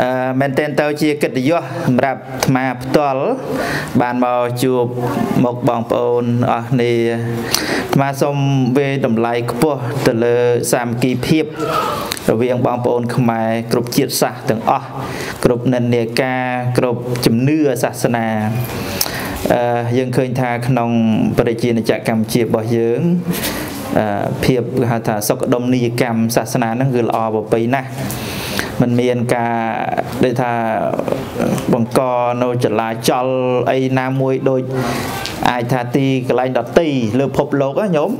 អឺមែនតើទៅជាកិត្តិយសសម្រាប់អាត្មាផ្ទាល់បានមកជួបមកបងប្អូនអស់គ្នាអាត្មាសូមវេតម្លៃខ្ពស់ទៅលើសាមគ្គីភាពរវាងបងប្អូនខ្មែរគ្រប់ជាតិសាសន៍ទាំងអស់គ្រប់និន្នាការគ្រប់ជំនឿសាសនាអឺយើងឃើញថាក្នុងប្រជាណាចក្រកម្ពុជារបស់យើងអឺភាពគេហៅថាសុខដុមនីយកម្មសាសនាហ្នឹងគឺល្អប្រពៃណាស់ มันមានការដូចថាបង្កនៅចលាចលអីណាមួយដូចអាចថាទីកន្លែងដតីលើភពលោកណាញោម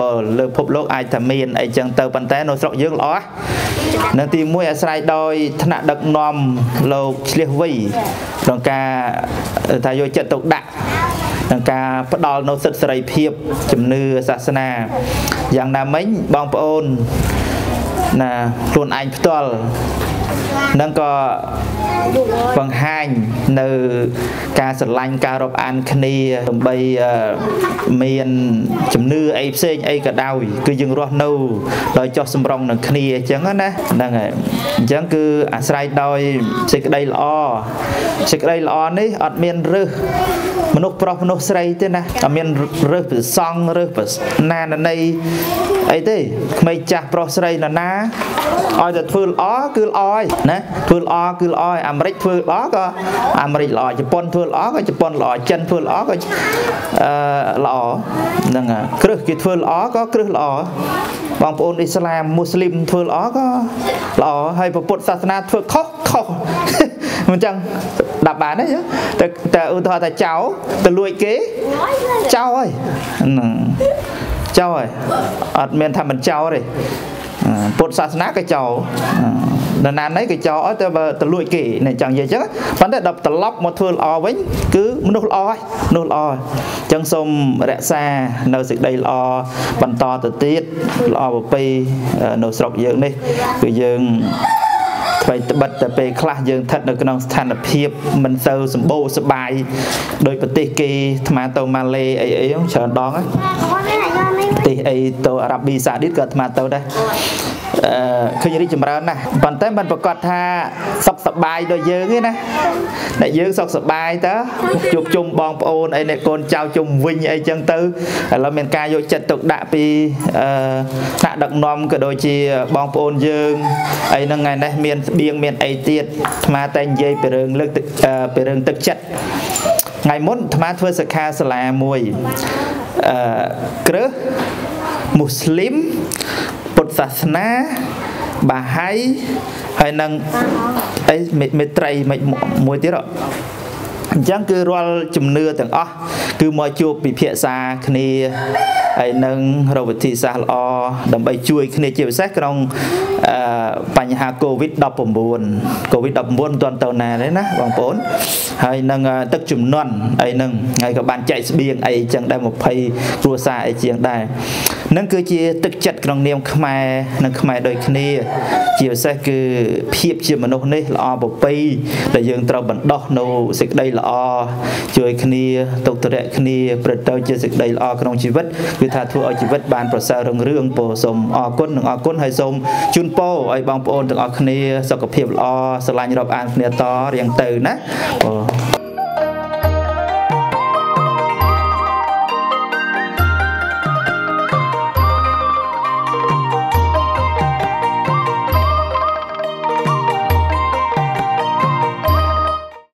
បើលើភពលោកអាចថាមានអីចឹងទៅប៉ុន្តែនៅស្រុកយើងល្អនៅទីមួយអាស្រ័យដោយថ្នាក់ដឹកនាំលោកឆ្លៀសវៃក្នុងការថាយកចិត្តទុកដាក់ក្នុងការផ្ដល់នូវសិទ្ធិសេរីភាពជំនឿសាសនាយ៉ាងណាមិញបងប្អូន ណាខ្លួនឯងផ្ទាល់ នឹងក៏បង្ហាញនៅការស្រឡាញ់ការរាប់អានគ្នាដើម្បីមានជំនឿអីផ្សេងអីក៏ដោយគឺយើងរស់នៅដោយចោះសម្រងនឹងគ្នាអញ្ចឹងណាហ្នឹងហើយអញ្ចឹងគឺអាស្រ័យដោយសេចក្តីល្អសេចក្តីល្អនេះអត់មានរឹសមនុស្សប្រុសមនុស្សស្រីទេណាអត់មានរើសប្រសង់រើសប្រណាណីអីទេក្មេងចាស់ប្រុសស្រីណាណាឲ្យតែធ្វើល្អគឺល្អហើយណាធ្វើល្អគឺល្អហើយអាមេរិកធ្វើល្អក៏អាមេរិកល្អជប៉ុនធ្វើល្អក៏ជប៉ុនល្អចិនធ្វើល្អក៏អឺល្អហ្នឹងគ្រឹះគេធ្វើល្អក៏គ្រឹះល្អបងប្អូនអ៊ីស្លាមមូស្លីមធ្វើល្អក៏ល្អហើយពុទ្ធសាសនាធ្វើខុសខុសមិនចឹងដាក់បានទេតែតែឧទាហរណ៍ថាចៅទៅលួចគេចៅហើយហ្នឹងចៅហើយអត់មានថាមិនចៅទេពុទ្ធសាសនាក៏ចោល នរណាណីក៏ចោលឲ្យតែបើទៅលួចគេនេះចង់និយាយអញ្ចឹងប៉ុន្តែដល់ត្រឡប់មកធ្វើល្អវិញគឺមនុស្សល្អហើយមនុស្សល្អអញ្ចឹងសូមរក្សានៅសេចក្តីល្អបន្តទៅទៀតល្អប្រពៃនៅស្រុកយើងនេះគឺយើងថ្មីត្បិតតែពេលខ្លះយើងស្ថិតនៅក្នុងស្ថានភាពមិនសូវសម្បូរសបាយដោយប្រទេសគេអាត្មាទៅម៉ាឡេអីអីច្រើនដងហ្នឹង ទេសអីទៅអារ៉ាប៊ីសាឌីតក៏អាត្មាទៅដែរអឺឃើញរីកចម្រើនណាស់ប៉ុន្តែមិនប្រកាសថាសុខសប្បាយដូចយើងទេណាតែយើងសុខសប្បាយតើជួបជុំបងប្អូនអីអ្នកកូនចៅជុំវិញអីចឹងទៅឥឡូវមានការយកចិត្តទុកដាក់ពីអឺថ្នាក់ដឹកនាំក៏ដូចជាបងប្អូនយើងអីហ្នឹងថ្ងៃនេះមានស្បៀងមានអីទៀតអាត្មាតែនិយាយពីរឿងលើកទឹកពីរឿងទឹកចិត្តថ្ងៃមុនអាត្មាធ្វើសិក្ខាសាលាមួយអឺគ្រឹះ មូស្លីមពុទ្ធសាសនាបាហាយហើយនឹងអីមេត្រីមួយទៀតអញ្ចឹងគឺរាល់ជំនឿទាំងអស់គឺមកជួបពិភាក្សាគ្នាហើយនឹងរកវិធីសាស្ត្រល្អដើម្បីជួយគ្នាជាពិសេសក្នុងបញ្ហា COVID-19 COVID-19 មិនទាន់ទៅណាទេណាបងប្អូនហើយនឹងទឹកជំនន់អីហ្នឹងហើយក៏បានចែកស្បៀងអីចឹងដែរ20គ្រួសារអីជាងដែរ នឹងគឺជាទឹកចិត្តក្នុងនាមខ្មែរនិងខ្មែរដូចគ្នា ជាពិសេសគឺភាពជាមនុស្សនេះល្អប្រពៃដែលយើងត្រូវបណ្ដោះនៅសេចក្តីល្អជួយគ្នាទុកទរៈគ្នាព្រឹត្តទៅជាសេចក្តីល្អក្នុងជីវិតគឺថាធ្វើឲ្យជីវិតបានប្រសើររុងរឿងពោសូមអរគុណនិងអរគុណហើយសូមជូនពរឲ្យបងប្អូនទាំងអស់គ្នាសុខភាពល្អស្រឡាញ់រាប់អានគ្នាតរៀងទៅណាអូ